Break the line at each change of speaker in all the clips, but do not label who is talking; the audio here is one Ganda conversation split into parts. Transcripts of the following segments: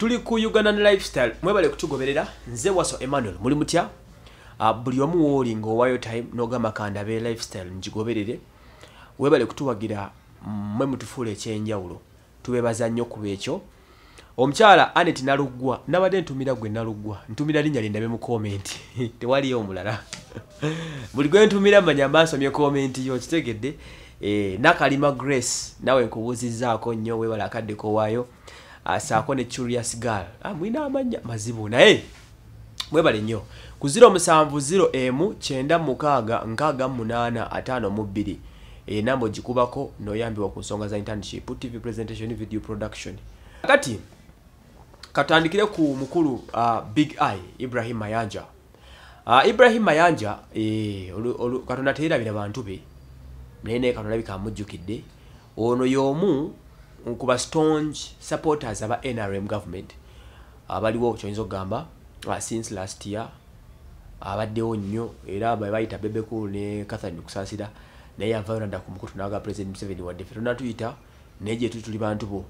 tuli ku ugandan lifestyle. Mwebale kutugoberera. Nze waso emmanuel. Muli mutya? Uh, buli omu wooli ng'owaayo time n'ogamba kandabe lifestyle ngigoberere. Webale kutuwagira mwe mutufuula ekyenjawulo. Tubebaza nnyo ku ekyo omukyala anet naluggwa nabadde ntumira gwe naluggwa ntumira linnya lindabe mu komenti tewaliyo omulala. Buli gwe ntumira manya mbasomye komenti yo kitegedde. E, nakalima grace nawe nkubuuzizzaako nnyo webala akadde kowaayo asaako ne curious girl. Ah, mwina amanya. Mazibu naye. Mwebale nnyo. Ku 07 emu 96 enamba ogikubako noyambibwa ku nsonga za internship tv presentation video production. Kati katandikire ku mukulu uh, big eye ibrahim mayanja. Uh, ibrahim mayanja eh, olu, katonda teerabira bantu be. Naye naye katonda labika amujjukidde ono y'omu ku ba stonge supporters aba nrm government. Abaliwo kyoyinza okugamba uh, since last year abaddewo nnyo era bayita bebekulu ne catherine kusaasira naye yavayo nadda ku mukutu naga president museveni wadde. Ffe tonatuyita naye gye tuli tuli bantu bo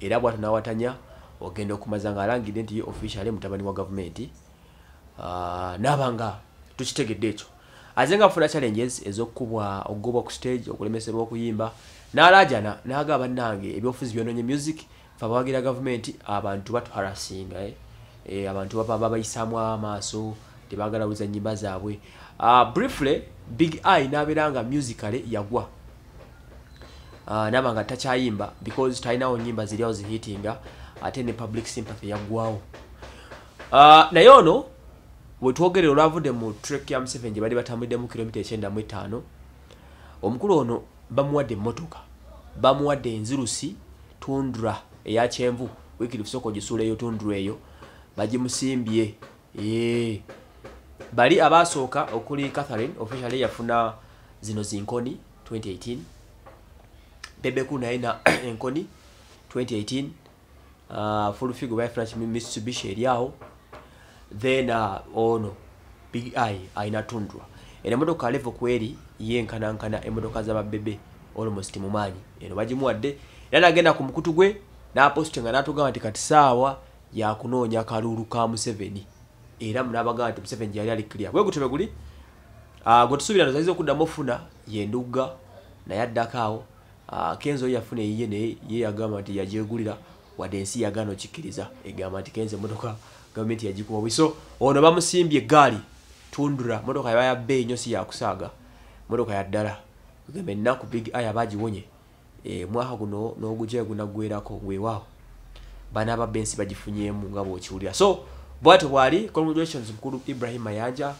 era bwatyo nawatanya ogenda okumaza ng'alangidde nti ye officially mutabani wa gavumenti uh, nabanga tukitegedde ekyo aze nga afuna challenges ez'okukubwa okugobwa ku stage okulemesebwa okuyimba. N'alajana naga bannange ebyobufuzi byononye music fe abawagira gavumenti abantu batuharasinga eh? e, abantu baba babayisaamu amaaso tebagala wuliza nyimba zaabwe. Uh, briefly big eye nabeera nga musically yagwa. Uh, naba nga takyayimba because talinawo nyimba ziriawo zihitinga ate ne public sympathy yaggwawo uh, naye ono bwetwogerera olwavudde mu trek ya museveni gye bali batambuddemu kilomita ekyenda mu etaano omukulu ono bamuwadde emmotoka bamuwadde enzirusi tundura eya kyenvu wiikiri kusooka ogisuulaeyo tundura eyo bagimusimbye. Bali abasooka okuli catherine officially yafuna zino zinkoni 2018 bebeku naye na enkoni 2018 uh, fulufigo bayafuna kimi mitsubishi eryawo then uh, ono big eye ayina tundwa. Eno emotoka level kweri yenkanankana emotoka zababebe almost mumaanyi eno bagimuwadde era nagenda ku mukutu gwe napostinga natugamba nti kati saawa yakunoonya kalulu ka museveni. Era munabagamba nti museveni gyali ali clear. Bwe gutyo bwe guli uh, gwe tusuubira nozaliza okuddamu ofuna yendugga naye addako awo. Uh, kenzo yafuna eyiye naye ye yagamba nti yagyegulira wadde ensi yagaana okikkiriza. Egamba nti kenzo emotoka gavumenti yagikuwa bwiso ono bamusimbye egaali tundura motoka yaba yabbeeyi nnyo si yakusaaga motoka ya ddala. Gambe ennaku big aya bagiwonye e, mwaka guno n'ogujayo gunaggwerako weewaawo banaababba ensi bagifunyemu nga bwokiwulira. So bwatyo bwali congratulations mukulu ibrahim mayanja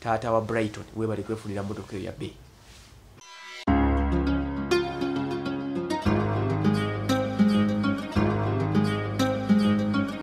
taata wa brighton webali kwefunira motoka eyo yabbeeyi